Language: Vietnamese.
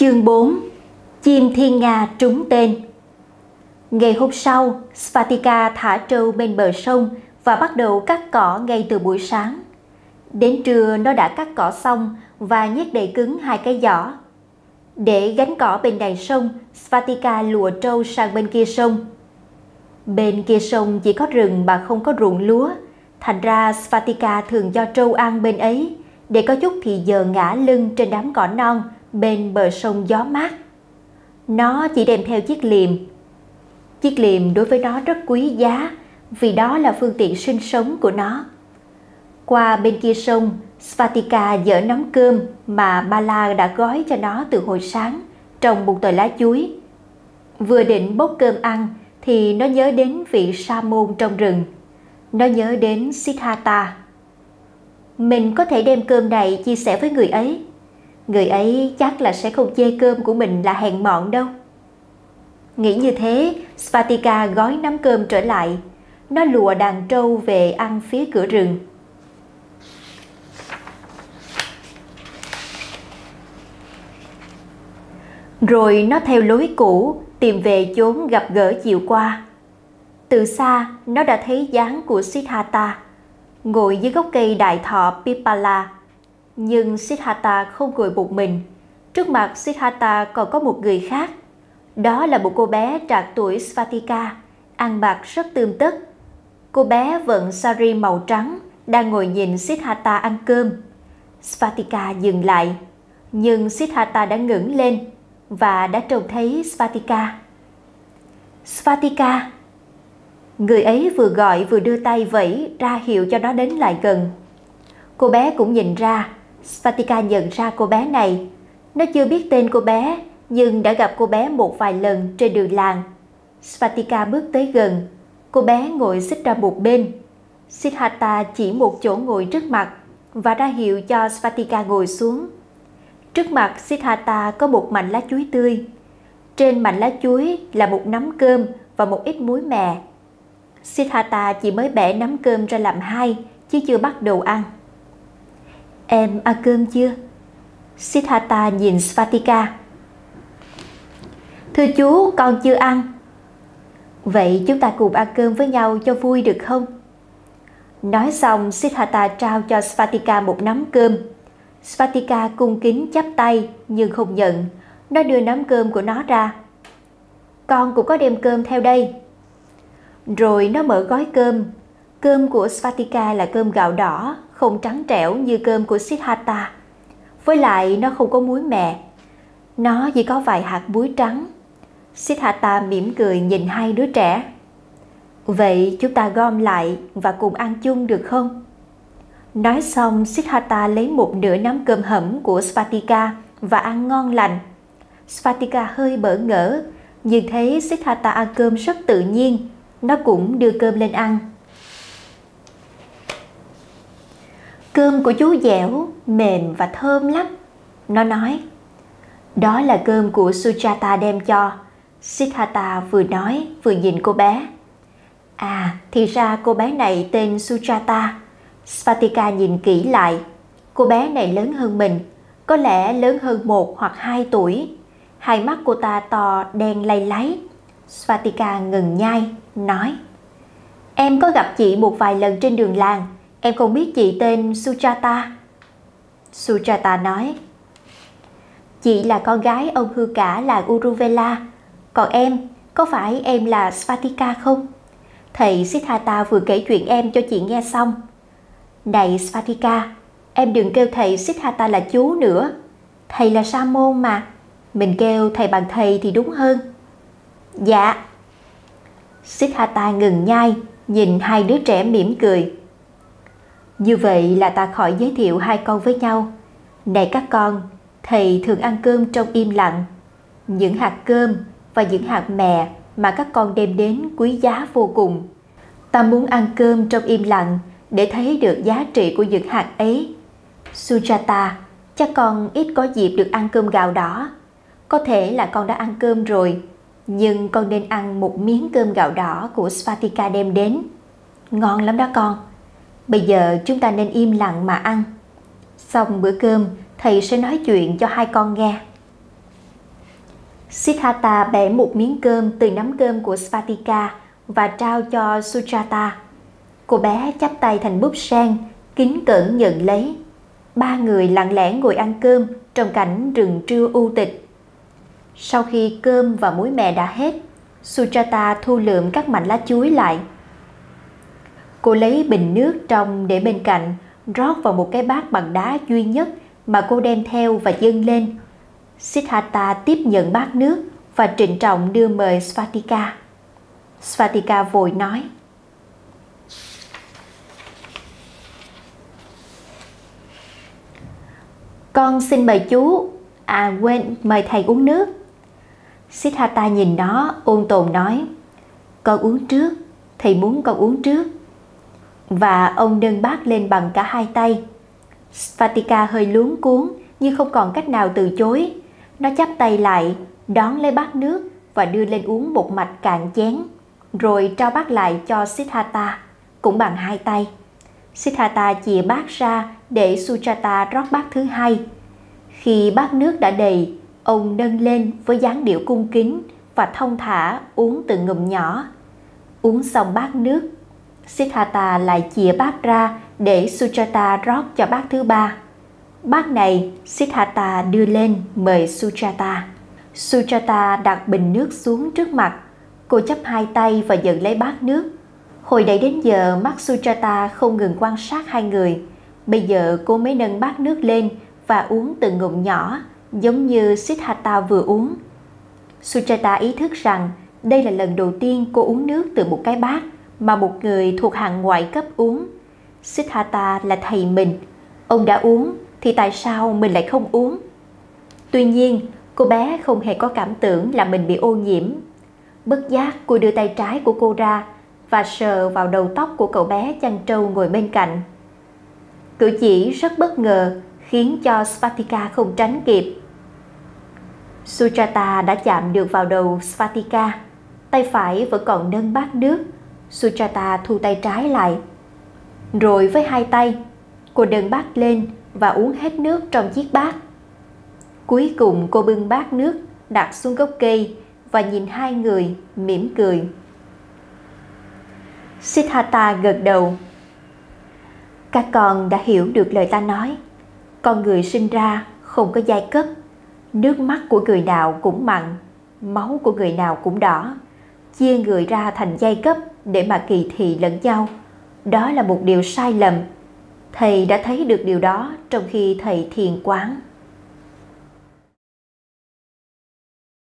Chương 4 Chim thiên nga trúng tên Ngày hôm sau, Svatika thả trâu bên bờ sông và bắt đầu cắt cỏ ngay từ buổi sáng. Đến trưa nó đã cắt cỏ xong và nhét đầy cứng hai cái giỏ. Để gánh cỏ bên này sông, Svatika lùa trâu sang bên kia sông. Bên kia sông chỉ có rừng mà không có ruộng lúa, thành ra Svatika thường cho trâu ăn bên ấy để có chút thì giờ ngã lưng trên đám cỏ non bên bờ sông gió mát. Nó chỉ đem theo chiếc liềm. Chiếc liềm đối với nó rất quý giá vì đó là phương tiện sinh sống của nó. Qua bên kia sông, Svatika dở nắm cơm mà Bala đã gói cho nó từ hồi sáng trong một tờ lá chuối. Vừa định bốc cơm ăn thì nó nhớ đến vị sa môn trong rừng. Nó nhớ đến Siddhartha. Mình có thể đem cơm này chia sẻ với người ấy người ấy chắc là sẽ không chê cơm của mình là hèn mọn đâu. Nghĩ như thế, Svatika gói nắm cơm trở lại. Nó lùa đàn trâu về ăn phía cửa rừng. Rồi nó theo lối cũ tìm về chốn gặp gỡ chiều qua. Từ xa, nó đã thấy dáng của Siddhartha ngồi dưới gốc cây đại thọ Pipala nhưng Siddhartha không ngồi một mình. Trước mặt Siddhartha còn có một người khác. Đó là một cô bé trạc tuổi Svatika, ăn mặc rất tươm tất. Cô bé vận sari màu trắng, đang ngồi nhìn Siddhartha ăn cơm. Svatika dừng lại, nhưng Siddhartha đã ngẩng lên và đã trông thấy Svatika. Svatika! Người ấy vừa gọi vừa đưa tay vẫy ra hiệu cho nó đến lại gần. Cô bé cũng nhìn ra Spatika nhận ra cô bé này. Nó chưa biết tên cô bé, nhưng đã gặp cô bé một vài lần trên đường làng. Spatika bước tới gần. Cô bé ngồi xích ra một bên. Siddhartha chỉ một chỗ ngồi trước mặt và ra hiệu cho Spatika ngồi xuống. Trước mặt Siddhartha có một mảnh lá chuối tươi. Trên mảnh lá chuối là một nắm cơm và một ít muối mè. Siddhartha chỉ mới bẻ nắm cơm ra làm hai chứ chưa bắt đầu ăn. Em ăn cơm chưa? Siddhartha nhìn Svatika. Thưa chú, con chưa ăn. Vậy chúng ta cùng ăn cơm với nhau cho vui được không? Nói xong, Siddhartha trao cho Svatika một nắm cơm. Svatika cung kính chắp tay nhưng không nhận. Nó đưa nắm cơm của nó ra. Con cũng có đem cơm theo đây. Rồi nó mở gói cơm. Cơm của Svatika là cơm gạo đỏ, không trắng trẻo như cơm của Siddhartha. Với lại nó không có muối mè. Nó chỉ có vài hạt muối trắng. Siddhartha mỉm cười nhìn hai đứa trẻ. Vậy chúng ta gom lại và cùng ăn chung được không? Nói xong, Siddhartha lấy một nửa nắm cơm hẩm của Svatika và ăn ngon lành. Svatika hơi bỡ ngỡ, nhưng thấy Siddhartha ăn cơm rất tự nhiên. Nó cũng đưa cơm lên ăn. Cơm của chú dẻo, mềm và thơm lắm. Nó nói, đó là cơm của Sujata đem cho. Siddhartha vừa nói vừa nhìn cô bé. À, thì ra cô bé này tên Sujata. Svatika nhìn kỹ lại. Cô bé này lớn hơn mình, có lẽ lớn hơn một hoặc hai tuổi. Hai mắt cô ta to đen lay láy. Svatika ngừng nhai, nói Em có gặp chị một vài lần trên đường làng Em không biết chị tên Sujata. Sujata nói, Chị là con gái ông hư cả là Uruvela, còn em, có phải em là Svatika không? Thầy Siddhartha vừa kể chuyện em cho chị nghe xong. Này Svatika, em đừng kêu thầy Siddhartha là chú nữa. Thầy là sa môn mà, mình kêu thầy bằng thầy thì đúng hơn. Dạ. Siddhartha ngừng nhai, nhìn hai đứa trẻ mỉm cười. Như vậy là ta khỏi giới thiệu hai con với nhau. Này các con, thầy thường ăn cơm trong im lặng. Những hạt cơm và những hạt mè mà các con đem đến quý giá vô cùng. Ta muốn ăn cơm trong im lặng để thấy được giá trị của những hạt ấy. Sujata, chắc con ít có dịp được ăn cơm gạo đỏ. Có thể là con đã ăn cơm rồi, nhưng con nên ăn một miếng cơm gạo đỏ của Svatika đem đến. Ngon lắm đó con. Bây giờ chúng ta nên im lặng mà ăn. Xong bữa cơm, thầy sẽ nói chuyện cho hai con nghe. Siddhartha bẻ một miếng cơm từ nắm cơm của Svatika và trao cho Sujata. Cô bé chắp tay thành búp sen, kính cẩn nhận lấy. Ba người lặng lẽ ngồi ăn cơm trong cảnh rừng trưa u tịch. Sau khi cơm và muối mè đã hết, Sujata thu lượm các mảnh lá chuối lại. Cô lấy bình nước trong để bên cạnh, rót vào một cái bát bằng đá duy nhất mà cô đem theo và dâng lên. Siddhartha tiếp nhận bát nước và trịnh trọng đưa mời Svatika. Svatika vội nói. Con xin mời chú, à quên mời thầy uống nước. Siddhartha nhìn nó ôn tồn nói, con uống trước, thầy muốn con uống trước. Và ông nâng bát lên bằng cả hai tay. Svatika hơi luống cuốn nhưng không còn cách nào từ chối. Nó chắp tay lại, đón lấy bát nước và đưa lên uống một mạch cạn chén, rồi trao bát lại cho Siddhartha, cũng bằng hai tay. Siddhartha chìa bát ra để Sujata rót bát thứ hai. Khi bát nước đã đầy, ông nâng lên với dáng điệu cung kính và thông thả uống từng ngụm nhỏ. Uống xong bát nước, Siddhartha lại chìa bát ra để Sujata rót cho bát thứ ba. Bát này, Siddhartha đưa lên mời Sujata. Sujata đặt bình nước xuống trước mặt. Cô chấp hai tay và giận lấy bát nước. Hồi nãy đến giờ, mắt Sujata không ngừng quan sát hai người. Bây giờ, cô mới nâng bát nước lên và uống từng ngụm nhỏ, giống như Siddhartha vừa uống. Sujata ý thức rằng đây là lần đầu tiên cô uống nước từ một cái bát mà một người thuộc hạng ngoại cấp uống. Siddhartha là thầy mình. Ông đã uống thì tại sao mình lại không uống? Tuy nhiên, cô bé không hề có cảm tưởng là mình bị ô nhiễm. Bất giác cô đưa tay trái của cô ra và sờ vào đầu tóc của cậu bé chăn trâu ngồi bên cạnh. Cử chỉ rất bất ngờ khiến cho Svatika không tránh kịp. Sujata đã chạm được vào đầu Svatika, tay phải vẫn còn nâng bát nước. Sujata thu tay trái lại. Rồi với hai tay, cô đơn bát lên và uống hết nước trong chiếc bát. Cuối cùng cô bưng bát nước đặt xuống gốc cây và nhìn hai người mỉm cười. Siddhartha gật đầu. Các con đã hiểu được lời ta nói. Con người sinh ra không có giai cấp. Nước mắt của người nào cũng mặn, máu của người nào cũng đỏ. Chia người ra thành giai cấp để mà kỳ thị lẫn nhau. Đó là một điều sai lầm. Thầy đã thấy được điều đó trong khi thầy thiền quán.